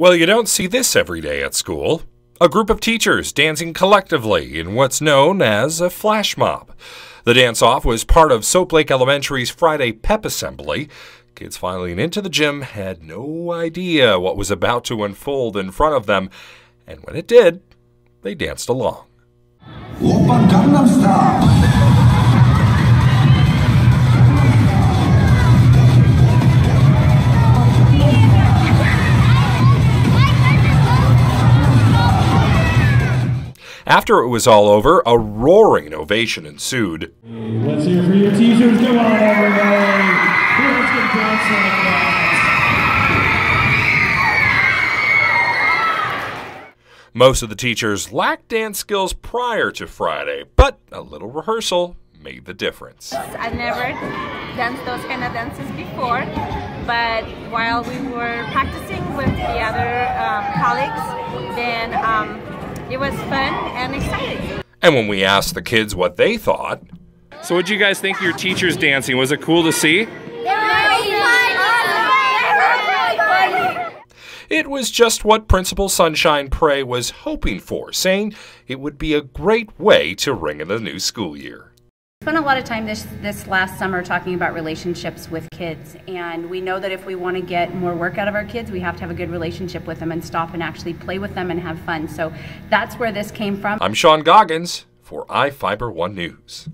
Well, you don't see this every day at school. A group of teachers dancing collectively in what's known as a flash mob. The dance off was part of Soap Lake Elementary's Friday pep assembly. Kids filing into the gym had no idea what was about to unfold in front of them, and when it did, they danced along. After it was all over, a roaring ovation ensued. Let's hear for your teachers. Come on, everybody. Let's get dancing. Most of the teachers lacked dance skills prior to Friday, but a little rehearsal made the difference. I've never danced those kind of dances before, but while we were practicing with the other um, colleagues, then um, it was fun and exciting. And when we asked the kids what they thought, So, what do you guys think of your teachers dancing? Was it cool to see? it was just what Principal Sunshine Prey was hoping for, saying it would be a great way to ring in the new school year. Spent a lot of time this this last summer talking about relationships with kids and we know that if we want to get more work out of our kids we have to have a good relationship with them and stop and actually play with them and have fun so that's where this came from I'm Sean Goggins for iFiber One News.